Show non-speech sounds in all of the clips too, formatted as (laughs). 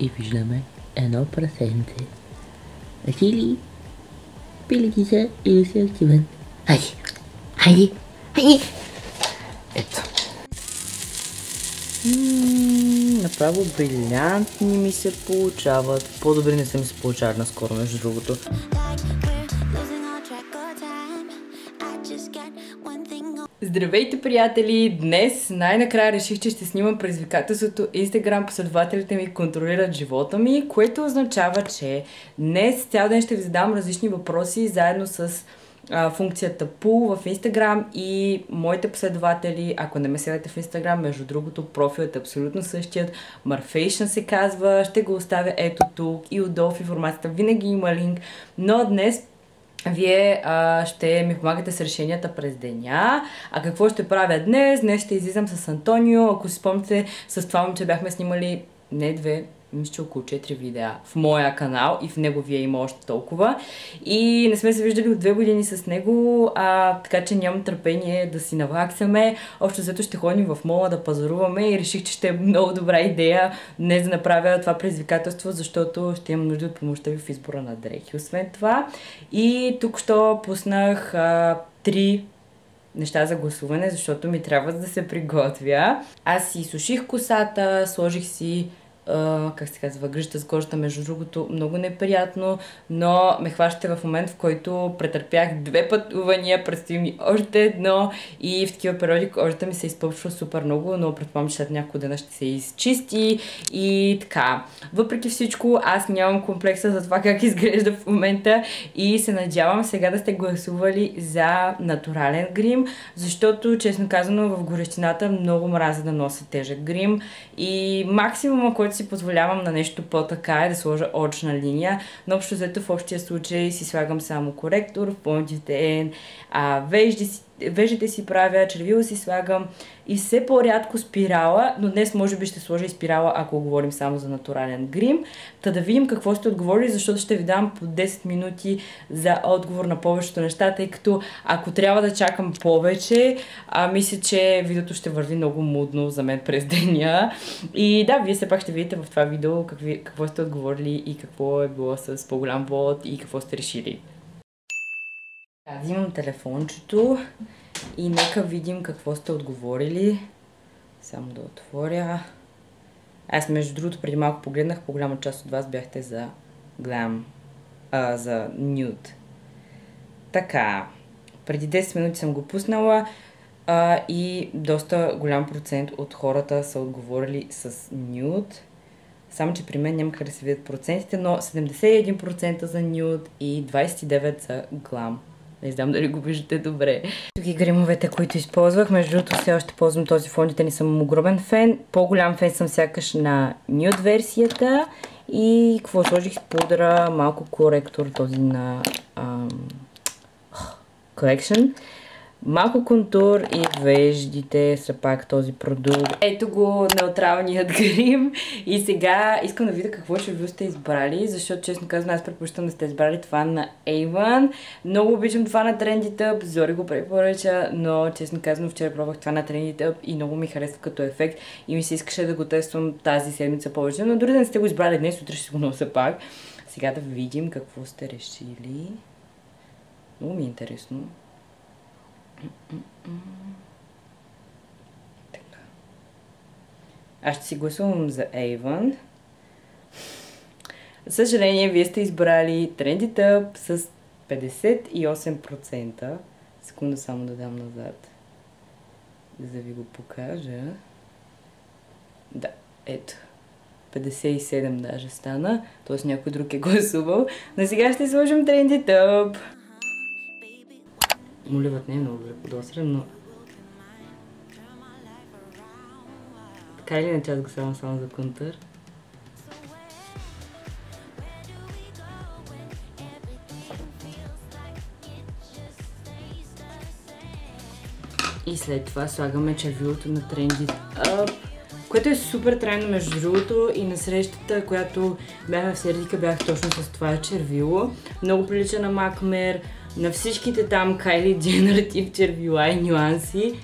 и виждаме едно прасенце. Васили, пили ти се или си активен? Хайде, хайде, хайде! Ето. Направо брилянтни ми се получават. По-добри не са ми се получавали наскоро, между другото. Здравейте, приятели! Днес най-накрая реших, че ще снимам предизвикателството Instagram последователите ми контролират живота ми, което означава, че днес цял ден ще ви задам различни въпроси заедно с а, функцията Pull в Instagram и моите последователи, ако не ме следвате в Instagram, между другото профилът е абсолютно същият, Marfation се казва, ще го оставя ето тук и отдолу в информацията. Винаги има линк, но днес вие а, ще ми помагате с решенията през деня. А какво ще правя днес? Днес ще излизам с Антонио. Ако си спомните, с това момче бяхме снимали не две, мисля, около 4 видеа в моя канал и в неговия има още толкова. И не сме се виждали от две години с него, а, така че нямам търпение да си наваксаме. Общо зато ще ходим в мола да пазаруваме и реших, че ще е много добра идея днес да направя това предизвикателство, защото ще имам нужда от помощта ви в избора на дрехи. Освен това, и тук що пуснах а, три неща за гласуване, защото ми трябва да се приготвя. Аз си суших косата, сложих си как се казва, грижата с кожата, между другото, много неприятно, но ме хващате в момент, в който претърпях две пътувания, предстои ми още едно и в такива периоди кожата ми се изпълчва супер много, но предполагам, че след няколко дена ще се изчисти и така. Въпреки всичко, аз нямам комплекса за това как изглежда в момента и се надявам сега да сте гласували за натурален грим, защото, честно казано, в горещината много мраза да нося тежък грим и максимума, който си позволявам на нещо по-така е да сложа очна линия, но общо взето в общия случай си слагам само коректор, в понтите, вежди си вежите си правя, червила си слагам и все по-рядко спирала, но днес може би ще сложа и спирала, ако говорим само за натурален грим. Та да видим какво сте отговорили, защото ще ви дам по 10 минути за отговор на повечето неща, тъй като ако трябва да чакам повече, а, мисля, че видеото ще върви много мудно за мен през деня. И да, вие все пак ще видите в това видео какви, какво сте отговорили и какво е било с по-голям вод и какво сте решили. Аз имам телефончето и нека видим какво сте отговорили. Само да отворя. Аз между другото преди малко погледнах, по-голяма част от вас бяхте за глам, а, за нюд. Така, преди 10 минути съм го пуснала а, и доста голям процент от хората са отговорили с нюд. Само, че при мен нямаха да се видят процентите, но 71% за нюд и 29% за глам. Не знам дали го виждате добре. Тук и гримовете, които използвах. Между другото, все още ползвам този фон, не съм огромен фен. По-голям фен съм сякаш на нюд версията. И какво сложих? Пудра, малко коректор, този на ам, Collection. Малко контур и веждите са пак този продукт. Ето го неутралният (laughs) грим. И сега искам да видя какво ще ви сте избрали, защото честно казвам, аз предпочитам да сте избрали това на Avon. Много обичам това на Trendy Зори го препоръча, но честно казвам, вчера пробвах това на Trendy и много ми харесва като ефект и ми се искаше да го тествам тази седмица повече, но дори да не сте го избрали днес, утре ще го нося пак. Сега да видим какво сте решили. Много ми е интересно. Аз ще си гласувам за Avon. Съжаление, вие сте избрали Trendy Tub с 58%. Секунда само да дам назад. За да ви го покажа. Да, ето. 57 даже стана. Тоест някой друг е гласувал. Но сега ще сложим Trendy Tub. Моливът не е много добре подосрен, но... Така или иначе аз го слагам само за контър. И след това слагаме червилото на Trendy Up, което е супер трайно между другото и на срещата, която бяхме в Сердика, бях точно с това червило. Много прилича на Макмер, на всичките там Kylie Jenner тип червила и нюанси.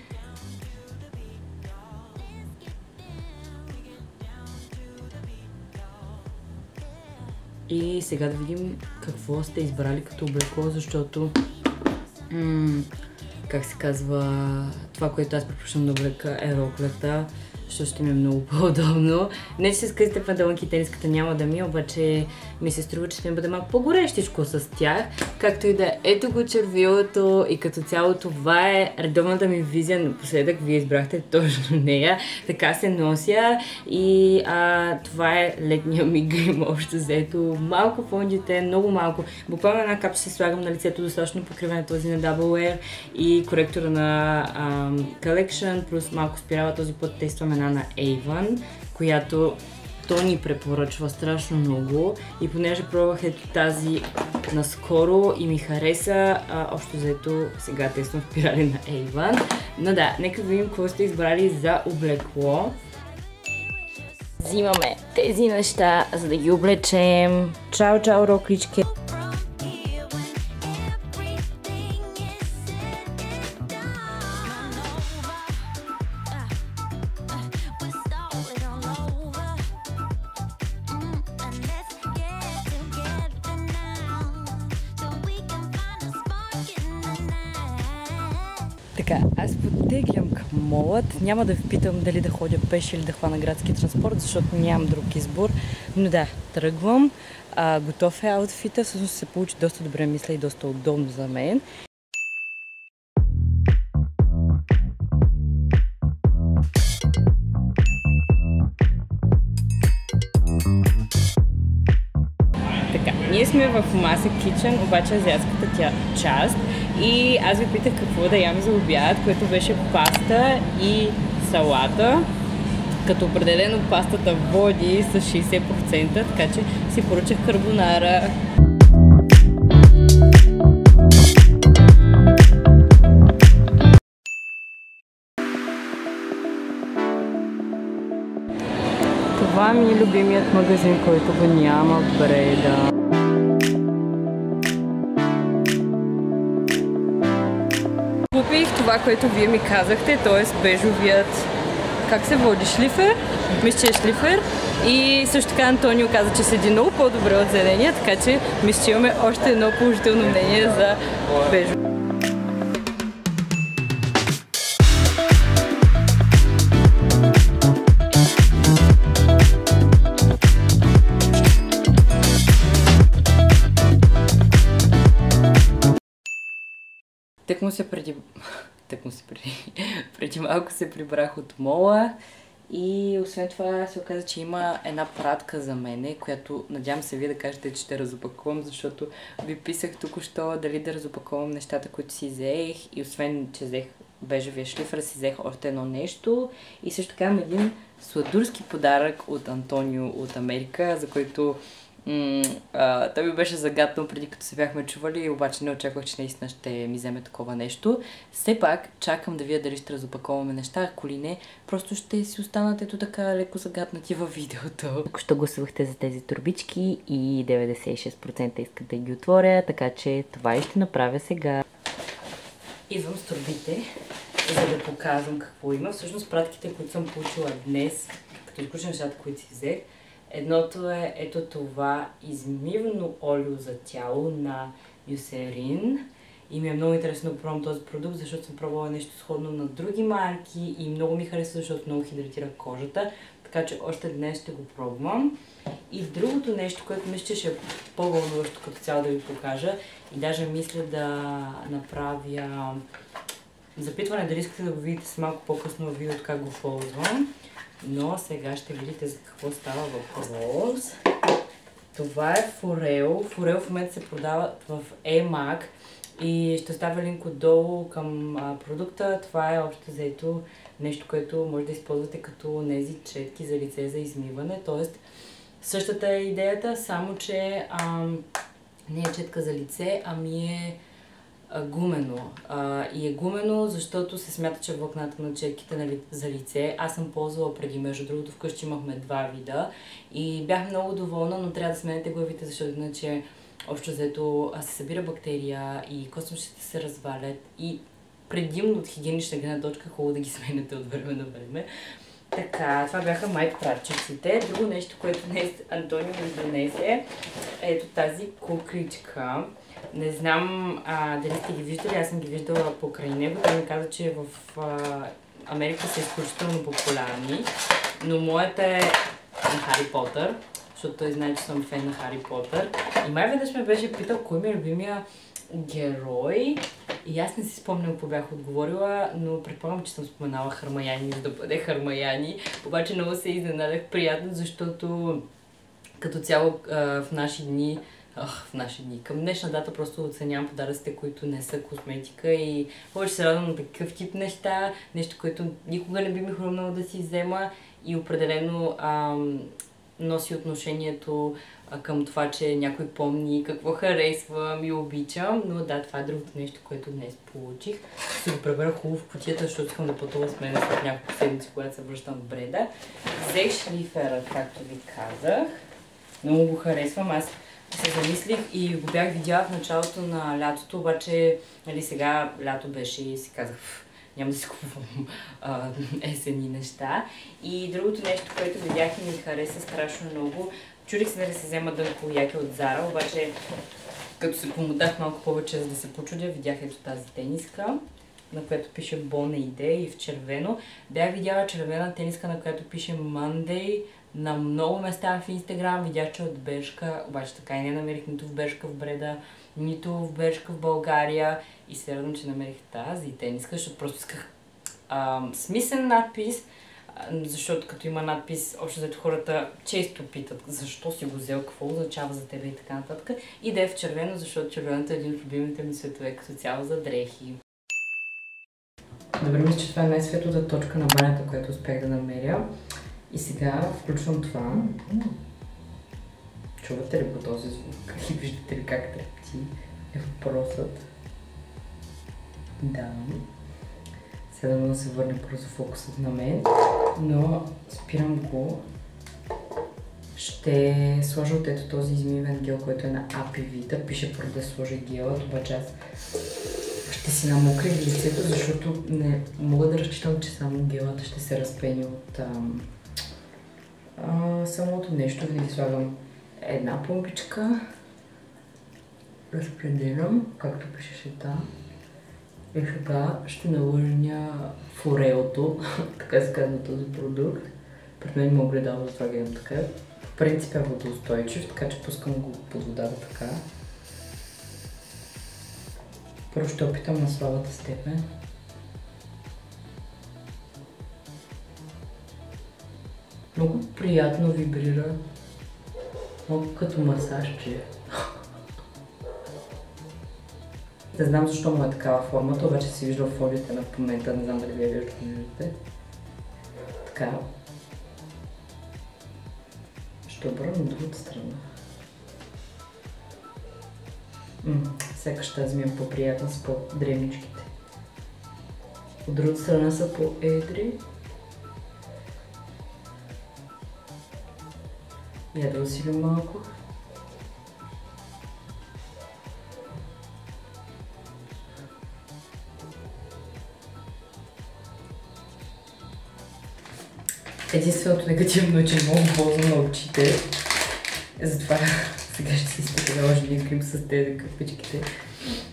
И сега да видим какво сте избрали като облекло, защото как се казва, това, което аз предпочитам да облека е роклята защото ще ми е много (laughs) по-удобно. Не, че с късите панталонки тениската няма да ми, обаче ми се струва, че ще ми бъде малко по-горещичко с тях. Както и да е. ето го червилото и като цяло това е редовната ми визия. Напоследък вие избрахте точно нея. Така се нося и а, това е летния ми грим (laughs) общо взето. Малко фондите, много малко. Буквално една капча се слагам на лицето, достатъчно покриване този на Double Wear и коректора на а, Collection, плюс малко спирала този път тестваме една на Avon, която то ни препоръчва страшно много и понеже пробвах ето тази наскоро и ми хареса, а, общо заето сега тествам спирали на Avon. Но да, нека видим какво сте избрали за облекло. Взимаме тези неща, за да ги облечем. Чао, чао, роклички! Потеглям към молът. Няма да ви питам дали да ходя пеш или да хвана градски транспорт, защото нямам друг избор. Но да, тръгвам. А, готов е аутфита. Всъщност се получи доста добре, мисля и доста удобно за мен. Ние сме в Маса Кичен, обаче азиатската тя част. И аз ви питах какво да ям за обяд, което беше паста и салата. Като определено пастата води с 60%, така че си поръчах карбонара. Това ми е любимият магазин, който го няма в Бреда. Това, което вие ми казахте, т.е. бежовият как се води? Шлифер? Мисля, че е шлифер. И също така Антонио каза, че седи много по-добре от зеления, така че мисля, че имаме още едно положително мнение за бежо. Тък му се преди... Тък му се преди... (laughs) преди малко се прибрах от мола и освен това се оказа, че има една пратка за мене, която надявам се вие да кажете, че ще разопакувам, защото ви писах току-що дали да разопакувам нещата, които си взех и освен, че взех бежевия шлифър, си взех още едно нещо. И също така имам един сладурски подарък от Антонио от Америка, за който М- а, той ми беше загаднал преди като се бяхме чували, обаче не очаквах, че наистина ще ми вземе такова нещо. Все пак чакам да вие дали ще разопаковаме неща, ако ли не, просто ще си останат ето така леко загаднати във видеото. Ако ще гласувахте за тези турбички и 96% искат да ги отворя, така че това и ще направя сега. Идвам с турбите, за да показвам какво има. Всъщност пратките, които съм получила днес, като изключа нещата, които си взех, Едното е ето това измивно олио за тяло на Юсерин. И ми е много интересно да пробвам този продукт, защото съм пробвала нещо сходно на други марки и много ми харесва, защото много хидратира кожата. Така че още днес ще го пробвам. И другото нещо, което мисля, ще е по-вълнуващо като цяло да ви покажа и даже мисля да направя запитване дали искате да го видите с малко по-късно в видеото как го ползвам. Но сега ще видите за какво става въпрос. Това е форел. Форел в момента се продава в EMAG и ще оставя линк отдолу към а, продукта. Това е общо заето нещо, което може да използвате като нези четки за лице за измиване. Тоест, същата е идеята, само че а, не е четка за лице, ами е гумено. А, и е гумено, защото се смята, че влакната на четките нали, за лице. Аз съм ползвала преди, между другото, вкъщи имахме два вида и бях много доволна, но трябва да сменете главите, защото иначе общо взето се събира бактерия и костъмщите се развалят и предимно от хигиенична гледна точка хубаво да ги (laughs) сменяте от време на време. Така, това бяха май пратчиците. Друго нещо, което днес Антонио ми донесе, ето тази кукричка. Не знам а, дали сте ги виждали, аз съм ги виждала покрай него. Той ми каза, че в а, Америка са изключително популярни, но моята е Хари Потър, защото той знае, че съм фен на Хари Потър. И май веднъж ме беше питал кой ми е любимия герой. И аз не си спомням какво бях отговорила, но предполагам, че съм споменала Хармаяни, за да бъде Хармаяни. Обаче много се изненадах приятно, защото като цяло в наши дни Ах, в наши дни. Към днешна дата просто оценявам подаръците, които не са косметика и повече се радвам на такъв тип неща, нещо, което никога не би ми хрумнало да си взема и определено ам, носи отношението към това, че някой помни какво харесвам и обичам, но да, това е другото нещо, което днес получих. Ще го пребера хубаво в кутията, защото искам да пътува с мен след няколко седмици, когато се връщам в Бреда. Взех шлифера, както ви казах. Много го харесвам. Аз се замислих и го бях видяла в началото на лятото, обаче нали, сега лято беше и си казах, няма да си купувам есени неща. И другото нещо, което видях и ми хареса страшно много, чудих се да се взема дънко яки от Зара, обаче като се помодах малко повече, за да се почудя, видях ето тази тениска, на която пише Бона Идея и в червено. Бях видяла червена тениска, на която пише Monday, на много места в Инстаграм. Видях, че от Бешка, обаче така и не намерих нито в Бешка в Бреда, нито в Бешка в България. И се радвам, че намерих тази тениска, защото просто исках ам, смислен надпис, защото като има надпис, общо зато хората често питат защо си го взел, какво означава за тебе и така нататък. И да е в червено, защото червеното е един от любимите ми светове като цяло за дрехи. Добре, мисля, че това е най-светлата точка на банята, която успях да намеря. И сега включвам това. Чувате ли по този звук? И (laughs) виждате ли как трепти е въпросът? Да. Сега да се върне просто фокусът на мен, но спирам го. Ще сложа от ето този измивен гел, който е на API Vita. Пише преди да сложа гелът, обаче аз ще си намокри лицето, защото не мога да разчитам, че само гелата ще се разпени от ам, а, самото нещо. Винаги слагам една помпичка, разпределям, както пишеше там. И сега ще налъжня форелото, (laughs) така се казва този продукт. Пред мен има огледало, това гледам така. В принцип е водоустойчив, така че пускам го под водата така. Първо ще опитам на слабата степен. Много приятно вибрира. Много като масажче. (laughs) Не знам защо му е такава формата, обаче си виждал фолията на момента, не знам дали вие виждате. Така. Ще обърна на другата страна. Сякаш тази ми е по-приятна с по-древничките. От другата страна са по-едри. Я да усилим малко. Единственото негативно е, че много ползвам на очите. Затова сега ще изтъкля още крем с тези капичките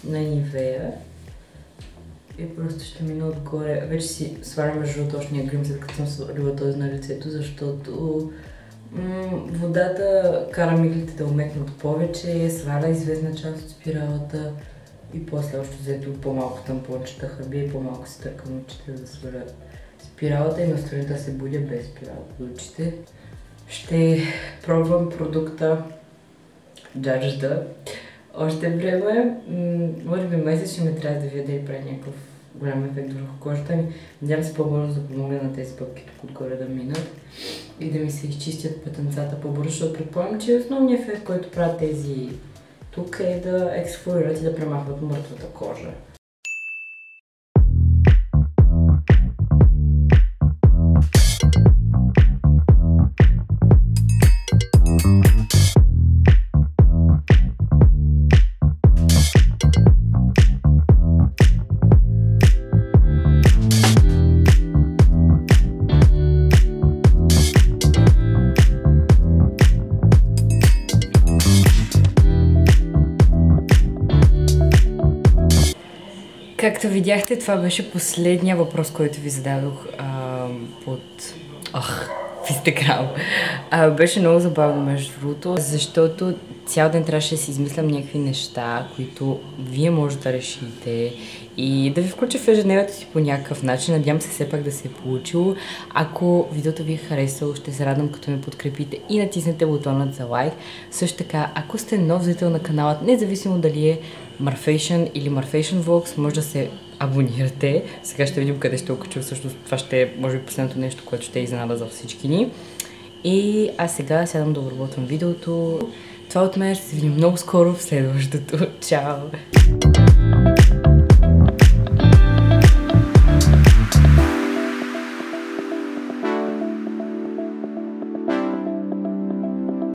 на Нивея. И просто ще мина отгоре. Вече си свалям жълточния грим, след като съм свалила този на лицето, защото водата кара миглите да умекнат повече, сваля известна част от спиралата и после още взето по-малко тампончета хъби и по-малко си търкам очите, да сваля спиралата и настроя да се будя без спиралата до очите. Ще пробвам продукта Джаджда. Още време, може би месец ще ме трябва да видя да прави някакъв голям ефект върху кожата ми. Надявам се по-бързо да помогна на тези пъпки тук отгоре да минат и да ми се изчистят пътенцата по-бързо, защото предполагам, че основният ефект, който правят тези тук е да ексфолират и да премахват мъртвата кожа. Както видяхте, това беше последния въпрос, който ви зададох а, под... Ах, Инстаграм. А, беше много забавно, между другото, защото цял ден трябваше да си измислям някакви неща, които вие можете да решите и да ви включа в ежедневието си по някакъв начин. Надявам се все пак да се е получило. Ако видеото ви е харесало, ще се радвам като ме подкрепите и натиснете бутонът за лайк. Също така, ако сте нов зрител на каналът, независимо дали е Marfation или Marfation Vlogs, може да се абонирате. Сега ще видим къде ще окача. Всъщност това ще е, може би, последното нещо, което ще е изненада за всички ни. И аз сега сядам да обработвам видеото. Това от мен ще се видим много скоро в следващото. (laughs) Чао!